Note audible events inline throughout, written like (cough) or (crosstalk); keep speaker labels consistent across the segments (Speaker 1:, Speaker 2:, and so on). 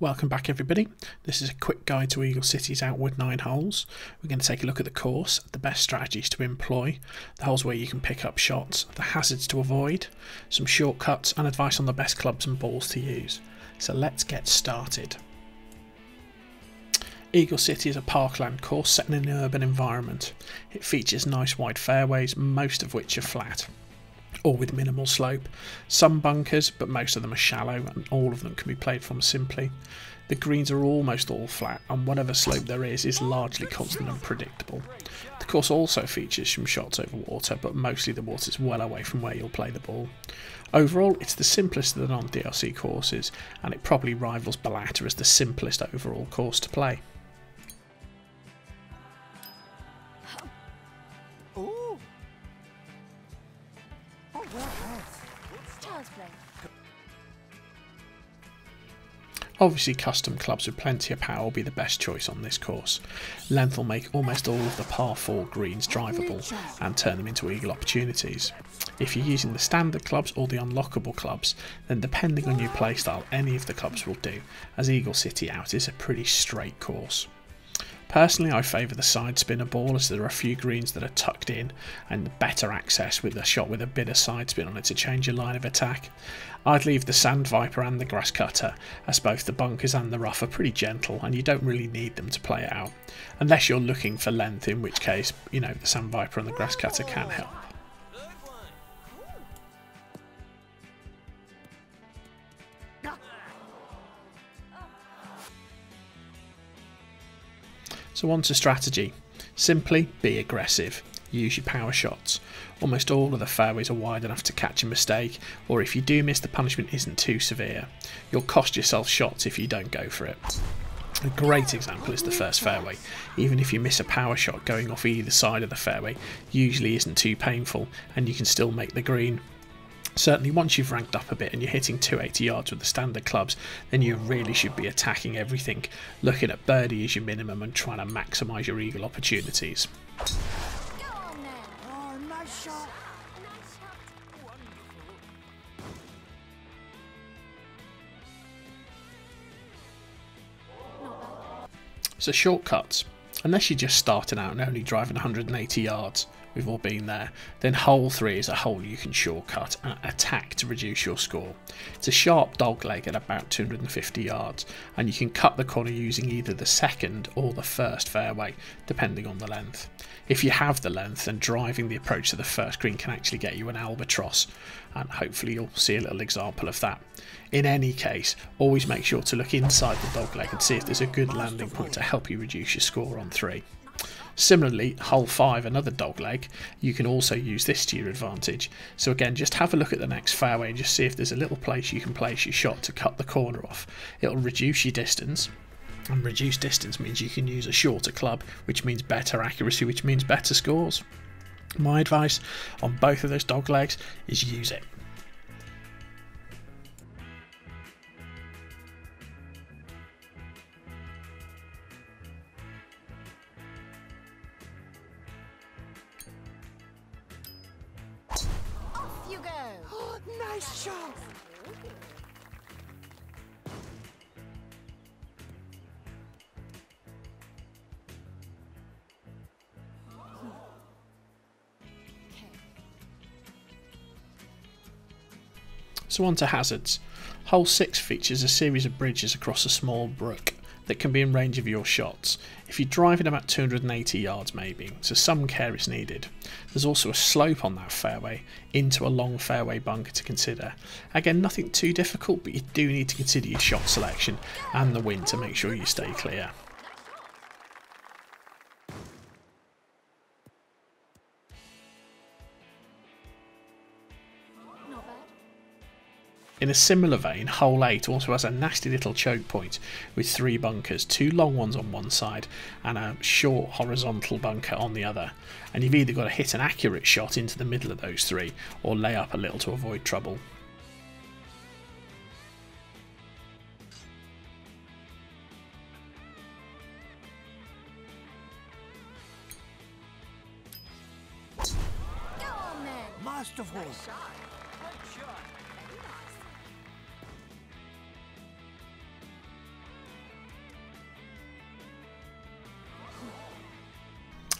Speaker 1: Welcome back everybody. This is a quick guide to Eagle City's outward nine holes. We're going to take a look at the course, the best strategies to employ, the holes where you can pick up shots, the hazards to avoid, some shortcuts and advice on the best clubs and balls to use. So let's get started. Eagle City is a parkland course set in an urban environment. It features nice wide fairways, most of which are flat or with minimal slope. Some bunkers, but most of them are shallow and all of them can be played from simply. The greens are almost all flat and whatever slope there is is largely constant and predictable. The course also features some shots over water, but mostly the water is well away from where you'll play the ball. Overall, it's the simplest of the non-DLC courses, and it probably rivals Balata as the simplest overall course to play. Obviously custom clubs with plenty of power will be the best choice on this course. Length will make almost all of the par 4 greens drivable and turn them into eagle opportunities. If you're using the standard clubs or the unlockable clubs, then depending on your playstyle any of the clubs will do, as Eagle City Out is a pretty straight course. Personally, I favour the side spinner ball as there are a few greens that are tucked in and better access with a shot with a bit of side spin on it to change your line of attack. I'd leave the Sand Viper and the Grass Cutter as both the bunkers and the rough are pretty gentle and you don't really need them to play it out. Unless you're looking for length, in which case, you know, the Sand Viper and the Grass Cutter can help. So on to strategy. Simply be aggressive. Use your power shots. Almost all of the fairways are wide enough to catch a mistake, or if you do miss, the punishment isn't too severe. You'll cost yourself shots if you don't go for it. A great example is the first fairway. Even if you miss a power shot going off either side of the fairway, usually isn't too painful, and you can still make the green. Certainly once you've ranked up a bit and you're hitting 280 yards with the standard clubs, then you really should be attacking everything, looking at birdie as your minimum and trying to maximise your eagle opportunities. So shortcuts. Unless you're just starting out and only driving 180 yards, we've all been there, then hole 3 is a hole you can shortcut and attack to reduce your score. It's a sharp dog leg at about 250 yards, and you can cut the corner using either the second or the first fairway, depending on the length. If you have the length, then driving the approach to the first green can actually get you an albatross, and hopefully you'll see a little example of that. In any case, always make sure to look inside the dogleg and see if there's a good landing point to help you reduce your score on 3. Similarly, hole 5, another dogleg, you can also use this to your advantage. So again, just have a look at the next fairway and just see if there's a little place you can place your shot to cut the corner off. It'll reduce your distance, and reduced distance means you can use a shorter club, which means better accuracy, which means better scores. My advice on both of those dog legs is use it. (gasps)
Speaker 2: Nice shot!
Speaker 1: So on to hazards. Hole 6 features a series of bridges across a small brook that can be in range of your shots. If you're driving about 280 yards maybe, so some care is needed. There's also a slope on that fairway into a long fairway bunker to consider. Again, nothing too difficult, but you do need to consider your shot selection and the wind to make sure you stay clear. In a similar vein, hole 8 also has a nasty little choke point with three bunkers, two long ones on one side and a short horizontal bunker on the other. And you've either got to hit an accurate shot into the middle of those three or lay up a little to avoid trouble.
Speaker 2: Masterful!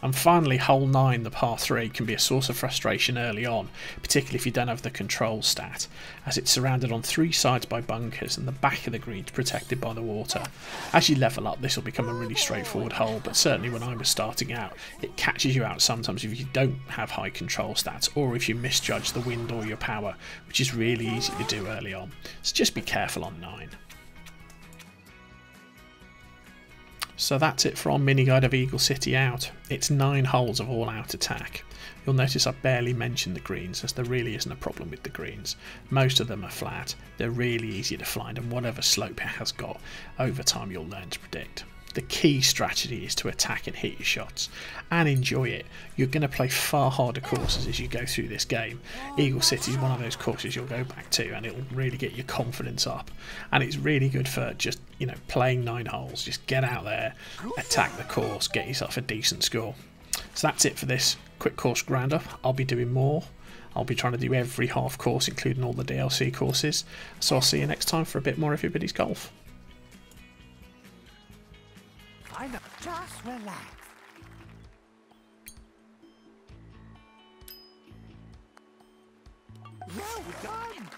Speaker 1: And finally, hole 9, the par 3, can be a source of frustration early on, particularly if you don't have the control stat, as it's surrounded on three sides by bunkers and the back of the green is protected by the water. As you level up, this will become a really straightforward hole, but certainly when I was starting out, it catches you out sometimes if you don't have high control stats or if you misjudge the wind or your power, which is really easy to do early on. So just be careful on 9. So that's it for our mini guide of Eagle City out. It's nine holes of all out attack. You'll notice I barely mentioned the greens as there really isn't a problem with the greens. Most of them are flat, they're really easy to find and whatever slope it has got, over time you'll learn to predict. The key strategy is to attack and hit your shots and enjoy it. You're going to play far harder courses as you go through this game. Eagle City is one of those courses you'll go back to and it'll really get your confidence up. And it's really good for just, you know, playing nine holes. Just get out there, attack the course, get yourself a decent score. So that's it for this quick course roundup. I'll be doing more. I'll be trying to do every half course, including all the DLC courses. So I'll see you next time for a bit more of Everybody's Golf.
Speaker 2: I know. Just relax. Well done!